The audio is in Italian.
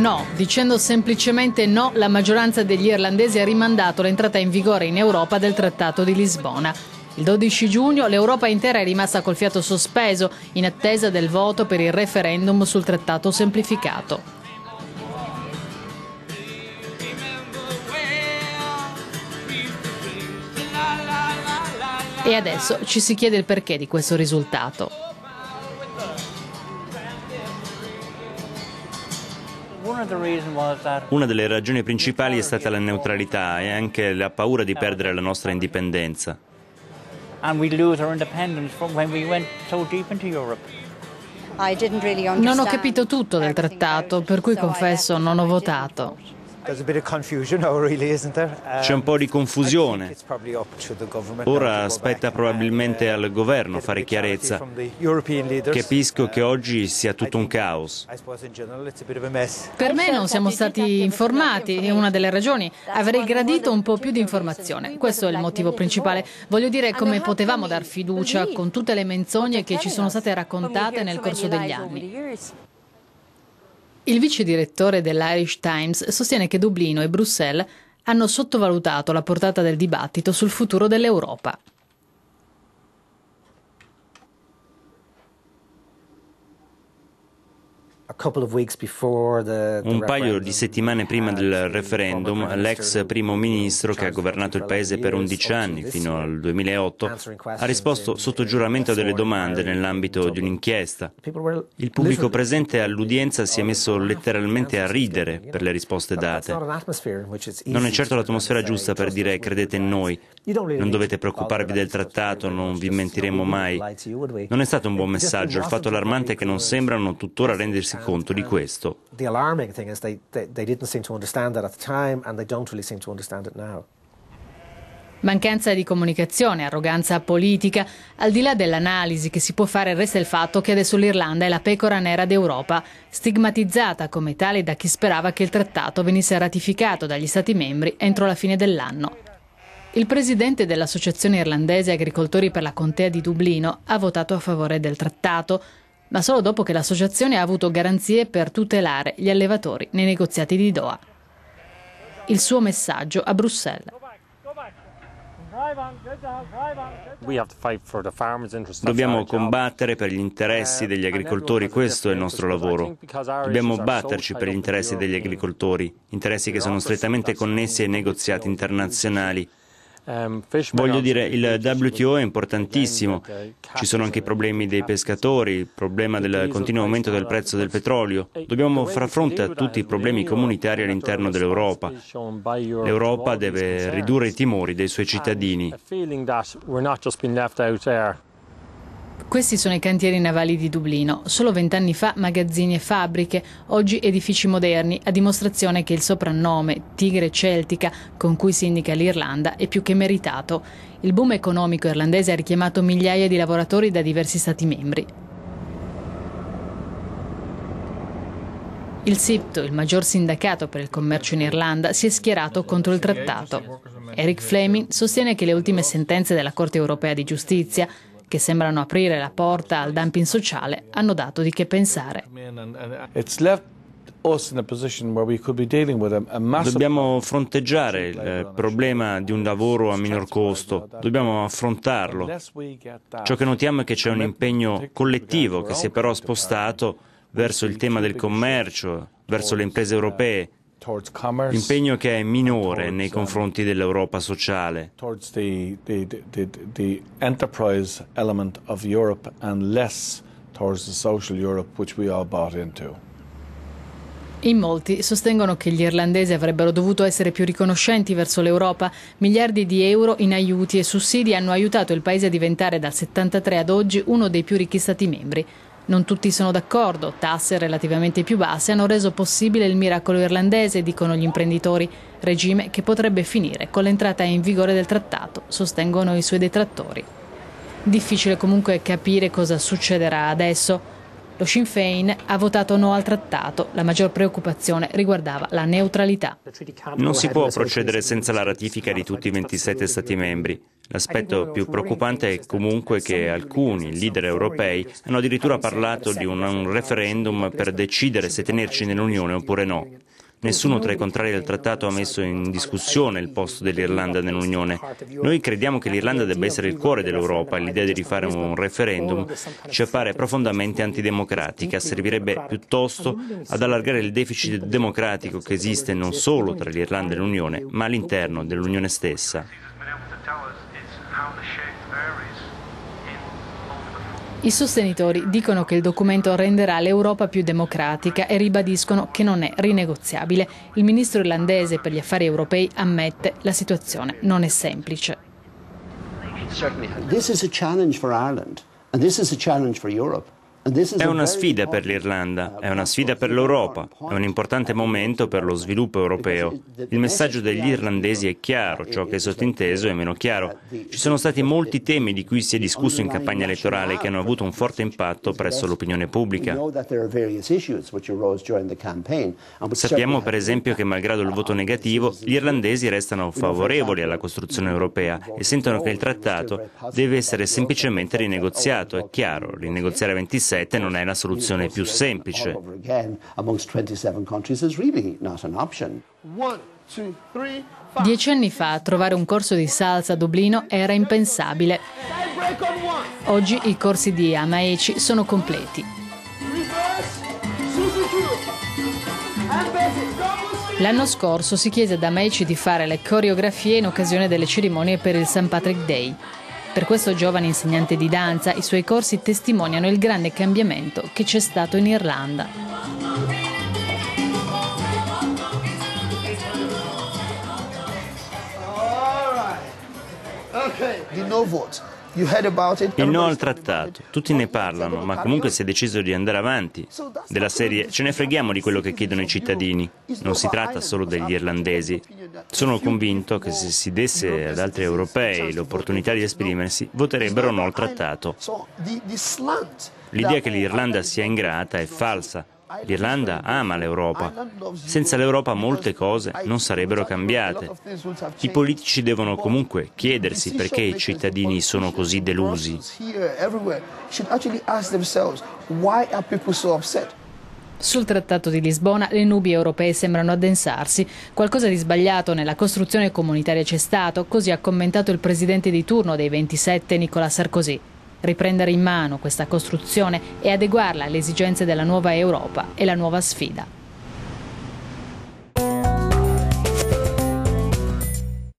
No, dicendo semplicemente no, la maggioranza degli irlandesi ha rimandato l'entrata in vigore in Europa del Trattato di Lisbona. Il 12 giugno l'Europa intera è rimasta col fiato sospeso in attesa del voto per il referendum sul trattato semplificato. E adesso ci si chiede il perché di questo risultato. Una delle ragioni principali è stata la neutralità e anche la paura di perdere la nostra indipendenza. Non ho capito tutto del trattato, per cui confesso non ho votato. C'è un po' di confusione. Ora spetta probabilmente al governo fare chiarezza. Capisco che oggi sia tutto un caos. Per me non siamo stati informati, è una delle ragioni. Avrei gradito un po' più di informazione. Questo è il motivo principale. Voglio dire come potevamo dar fiducia con tutte le menzogne che ci sono state raccontate nel corso degli anni. Il vice direttore dell'Irish Times sostiene che Dublino e Bruxelles hanno sottovalutato la portata del dibattito sul futuro dell'Europa. Un paio di settimane prima del referendum, l'ex primo ministro, che ha governato il paese per 11 anni, fino al 2008, ha risposto sotto giuramento a delle domande nell'ambito di un'inchiesta. Il pubblico presente all'udienza si è messo letteralmente a ridere per le risposte date. Non è certo l'atmosfera giusta per dire credete in noi, non dovete preoccuparvi del trattato, non vi mentiremo mai. Non è stato un buon messaggio, il fatto allarmante è che non sembrano tuttora rendersi conto di questo. Mancanza di comunicazione, arroganza politica, al di là dell'analisi che si può fare resta il fatto che adesso l'Irlanda è la pecora nera d'Europa, stigmatizzata come tale da chi sperava che il trattato venisse ratificato dagli Stati membri entro la fine dell'anno. Il presidente dell'Associazione irlandese Agricoltori per la Contea di Dublino ha votato a favore del trattato, ma solo dopo che l'associazione ha avuto garanzie per tutelare gli allevatori nei negoziati di Doha. Il suo messaggio a Bruxelles. Dobbiamo combattere per gli interessi degli agricoltori, questo è il nostro lavoro. Dobbiamo batterci per gli interessi degli agricoltori, interessi che sono strettamente connessi ai negoziati internazionali Voglio dire, il WTO è importantissimo, ci sono anche i problemi dei pescatori, il problema del continuo aumento del prezzo del petrolio. Dobbiamo far fronte a tutti i problemi comunitari all'interno dell'Europa. L'Europa deve ridurre i timori dei suoi cittadini. Questi sono i cantieri navali di Dublino. Solo vent'anni fa magazzini e fabbriche, oggi edifici moderni, a dimostrazione che il soprannome Tigre Celtica con cui si indica l'Irlanda è più che meritato. Il boom economico irlandese ha richiamato migliaia di lavoratori da diversi Stati membri. Il SIPTO, il maggior sindacato per il commercio in Irlanda, si è schierato contro il trattato. Eric Fleming sostiene che le ultime sentenze della Corte europea di giustizia che sembrano aprire la porta al dumping sociale, hanno dato di che pensare. Dobbiamo fronteggiare il eh, problema di un lavoro a minor costo, dobbiamo affrontarlo. Ciò che notiamo è che c'è un impegno collettivo che si è però spostato verso il tema del commercio, verso le imprese europee impegno che è minore nei confronti dell'Europa sociale. In molti sostengono che gli irlandesi avrebbero dovuto essere più riconoscenti verso l'Europa. Miliardi di euro in aiuti e sussidi hanno aiutato il paese a diventare dal 73 ad oggi uno dei più ricchi stati membri. Non tutti sono d'accordo, tasse relativamente più basse hanno reso possibile il miracolo irlandese, dicono gli imprenditori, regime che potrebbe finire con l'entrata in vigore del trattato, sostengono i suoi detrattori. Difficile comunque capire cosa succederà adesso. Lo Sinn Féin ha votato no al trattato, la maggior preoccupazione riguardava la neutralità. Non si può procedere senza la ratifica di tutti i 27 Stati membri. L'aspetto più preoccupante è comunque che alcuni leader europei hanno addirittura parlato di un, referendum per decidere se tenerci nell'Unione oppure no. Nessuno tra i contrari del trattato ha messo in discussione il posto dell'Irlanda nell'Unione. Noi crediamo che l'Irlanda debba essere il cuore dell'Europa. E l'idea di rifare un referendum ci appare profondamente antidemocratica. Servirebbe piuttosto ad allargare il deficit democratico che esiste non solo tra l'Irlanda e l'Unione, ma all'interno dell'Unione stessa. I sostenitori dicono che il documento renderà l'Europa più democratica e ribadiscono che non è rinegoziabile. Il ministro irlandese per gli affari europei ammette la situazione non è semplice. This is a challenge for Ireland and this is a challenge for Europe. È una sfida per l'Irlanda, è una sfida per l'Europa, è un importante momento per lo sviluppo europeo. Il messaggio degli irlandesi è chiaro, ciò che è sottinteso è meno chiaro. Ci sono stati molti temi di cui si è discusso in campagna elettorale che hanno avuto un forte impatto presso l'opinione pubblica. Sappiamo per esempio che malgrado il voto negativo, gli irlandesi restano favorevoli alla costruzione europea e sentono che il trattato deve essere semplicemente rinegoziato. È chiaro, rinegoziare 27 27 non è la soluzione più semplice. Dieci anni fa trovare un corso di salsa a Dublino era impensabile. Oggi i corsi di Amaeci sono completi. L'anno scorso si chiese ad Amaeci di fare le coreografie in occasione delle cerimonie per il St. Patrick Day. Per questo giovane insegnante di danza i suoi corsi testimoniano il grande cambiamento che c'è stato in Irlanda. No vote. Il no al trattato, tutti ne parlano, ma comunque si è deciso di andare avanti. Della serie ce ne freghiamo di quello che chiedono i cittadini, non si tratta solo degli irlandesi. Sono convinto che se si desse ad altri europei l'opportunità di esprimersi, voterebbero no al trattato. L'idea che l'Irlanda sia ingrata è falsa. L'Irlanda ama l'Europa. Senza l'Europa molte cose non sarebbero cambiate. I politici devono comunque chiedersi perché i cittadini sono così delusi. Sul Trattato di Lisbona le nubi europee sembrano addensarsi. Qualcosa di sbagliato nella costruzione comunitaria c'è stato, così ha commentato il presidente di turno dei 27 Nicolas Sarkozy. Riprendere in mano questa costruzione e adeguarla alle esigenze della nuova Europa è la nuova sfida.